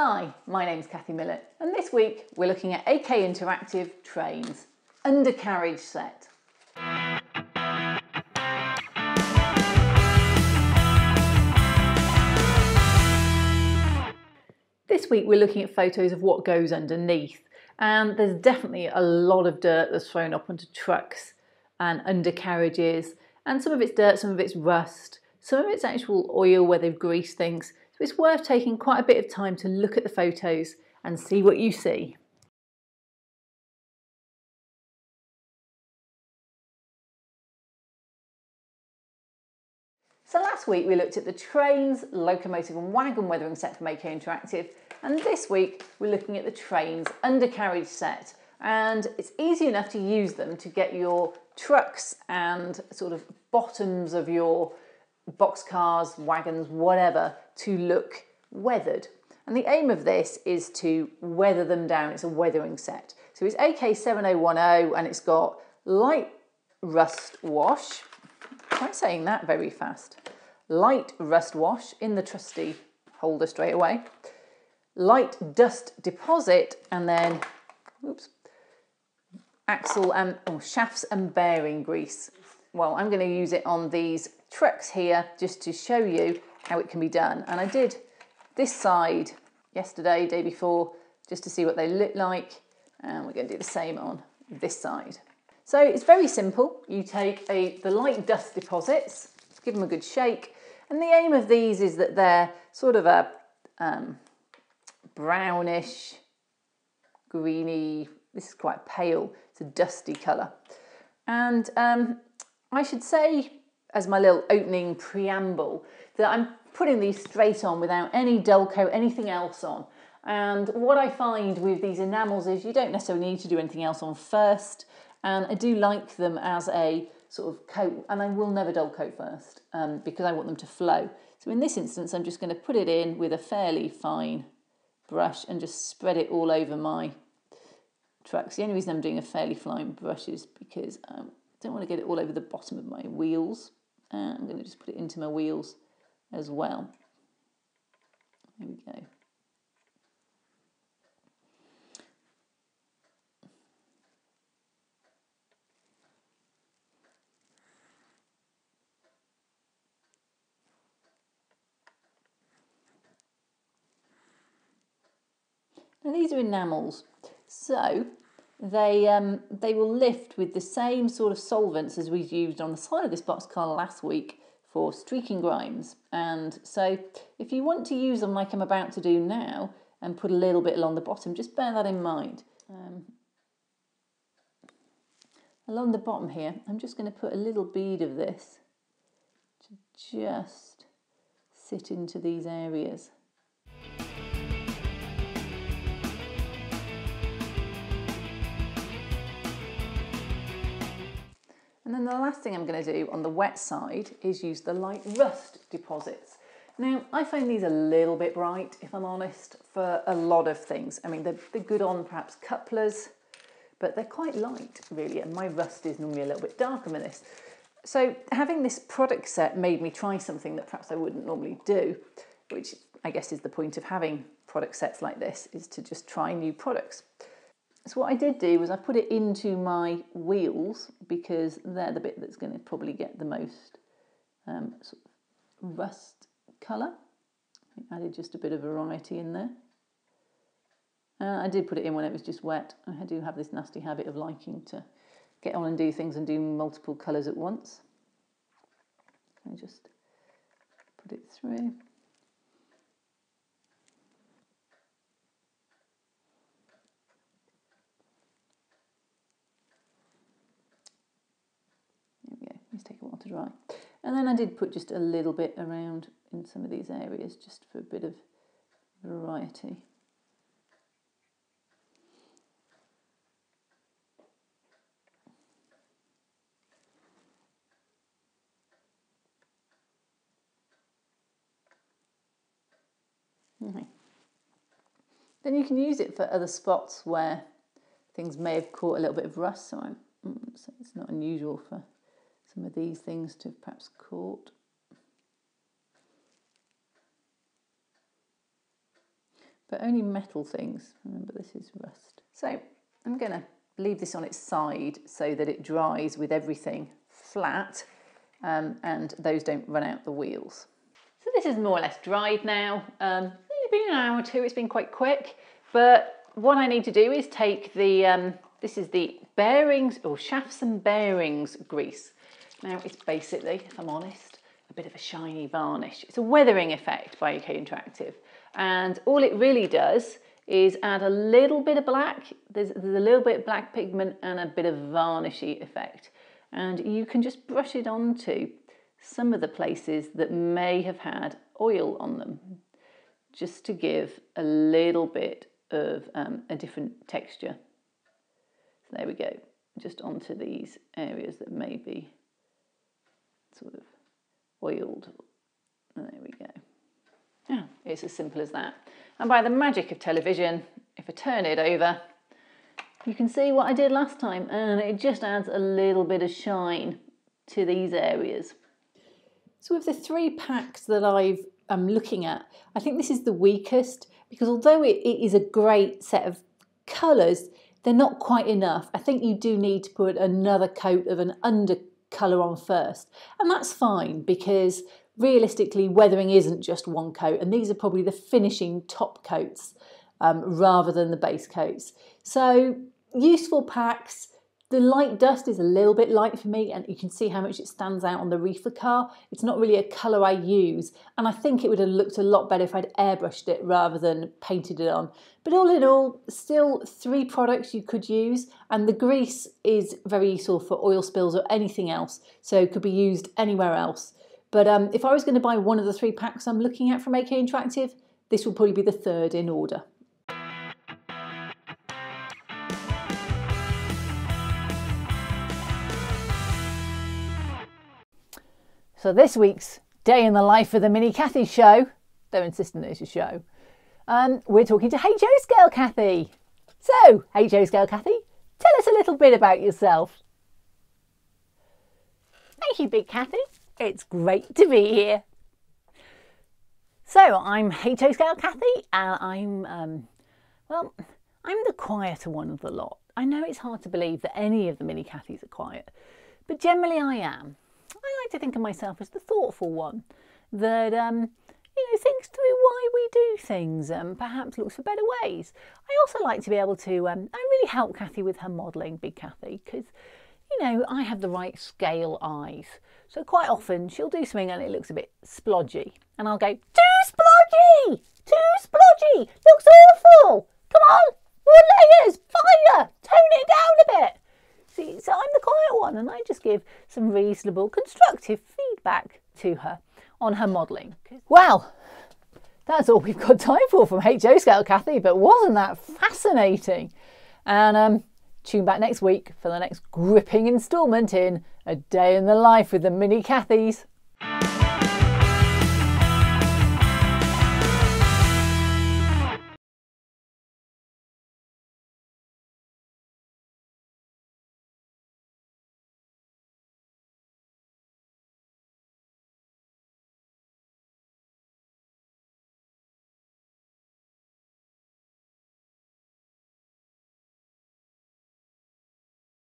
Hi, my name's Kathy Millatt, and this week we're looking at AK Interactive Trains undercarriage set. This week we're looking at photos of what goes underneath, and there's definitely a lot of dirt that's thrown up onto trucks and undercarriages, and some of it's dirt, some of it's rust, some of it's actual oil where they've greased things. So it's worth taking quite a bit of time to look at the photos and see what you see. So last week we looked at the trains, locomotive and wagon weathering set from AK Interactive and this week we're looking at the trains undercarriage set and it's easy enough to use them to get your trucks and sort of bottoms of your boxcars, wagons, whatever, to look weathered. And the aim of this is to weather them down. It's a weathering set. So it's AK7010 and it's got light rust wash. I'm saying that very fast. Light rust wash in the trusty holder straight away. Light dust deposit and then, oops, axle and oh, shafts and bearing grease. Well, I'm going to use it on these trucks here just to show you how it can be done. And I did this side yesterday, day before, just to see what they look like. And we're going to do the same on this side. So it's very simple. You take a, the light dust deposits, give them a good shake. And the aim of these is that they're sort of a um, brownish, greeny, this is quite pale, it's a dusty colour. And um, I should say as my little opening preamble that I'm putting these straight on without any dull coat, anything else on. And what I find with these enamels is you don't necessarily need to do anything else on first. And I do like them as a sort of coat, and I will never dull coat first um, because I want them to flow. So in this instance, I'm just going to put it in with a fairly fine brush and just spread it all over my trucks. The only reason I'm doing a fairly fine brush is because um, I don't want to get it all over the bottom of my wheels. And I'm going to just put it into my wheels as well. There we go. Now these are enamels, so they, um, they will lift with the same sort of solvents as we used on the side of this boxcar last week for streaking grimes. And so if you want to use them like I'm about to do now and put a little bit along the bottom, just bear that in mind. Um, along the bottom here, I'm just going to put a little bead of this to just sit into these areas. And then the last thing I'm going to do on the wet side is use the light rust deposits. Now, I find these a little bit bright, if I'm honest, for a lot of things. I mean, they're, they're good on perhaps couplers, but they're quite light, really, and my rust is normally a little bit darker than this. So having this product set made me try something that perhaps I wouldn't normally do, which I guess is the point of having product sets like this, is to just try new products. So what I did do was I put it into my wheels because they're the bit that's going to probably get the most um, sort of rust colour. I added just a bit of variety in there. Uh, I did put it in when it was just wet. I do have this nasty habit of liking to get on and do things and do multiple colours at once. I just put it through. take a while to dry. And then I did put just a little bit around in some of these areas just for a bit of variety. Okay. Then you can use it for other spots where things may have caught a little bit of rust, so, mm, so it's not unusual for some of these things to perhaps caught. but only metal things. Remember, this is rust. So I'm going to leave this on its side so that it dries with everything flat um, and those don't run out the wheels. So this is more or less dried now. Um, only been an hour or two, it's been quite quick, but what I need to do is take the, um, this is the bearings or shafts and bearings grease. Now it's basically, if I'm honest, a bit of a shiny varnish. It's a weathering effect by AK Interactive. And all it really does is add a little bit of black. There's, there's a little bit of black pigment and a bit of varnishy effect. And you can just brush it onto some of the places that may have had oil on them, just to give a little bit of um, a different texture. So there we go, just onto these areas that may be sort of oiled. And There we go. Yeah, it's as simple as that. And by the magic of television, if I turn it over, you can see what I did last time and it just adds a little bit of shine to these areas. So with the three packs that I've I'm looking at, I think this is the weakest because although it, it is a great set of colours, they're not quite enough. I think you do need to put another coat of an undercolour on first. And that's fine because realistically, weathering isn't just one coat, and these are probably the finishing top coats um, rather than the base coats. So, useful packs. The light dust is a little bit light for me, and you can see how much it stands out on the reefer car. It's not really a colour I use, and I think it would have looked a lot better if I'd airbrushed it rather than painted it on. But all in all, still three products you could use, and the grease is very useful for oil spills or anything else, so it could be used anywhere else. But um, if I was going to buy one of the three packs I'm looking at from AK Interactive, this will probably be the third in order. So this week's Day in the Life of the Mini Kathy show, they're insisting it's a show, um, we're talking to HO Scale Kathy. So, HO Scale Kathy, tell us a little bit about yourself. Thank you, Big Kathy. It's great to be here. So I'm HO Scale Kathy, and I'm, um, well, I'm the quieter one of the lot. I know it's hard to believe that any of the mini Kathys are quiet, but generally I am. Like to think of myself as the thoughtful one that, um, you know, thinks through why we do things and perhaps looks for better ways. I also like to be able to, um, I really help Kathy with her modelling, Big Kathy, because, you know, I have the right scale eyes. So quite often she'll do something and it looks a bit splodgy. And I'll go, too splodgy! Too splodgy! Looks awful! Come on! More layers! Fire! Tone it down a bit! See, so I'm the quiet one and I just give some reasonable, constructive feedback to her on her modelling. Well, that's all we've got time for from HO Scale Kathy, but wasn't that fascinating? And um, Tune back next week for the next gripping instalment in A Day in the Life with the Mini Kathys.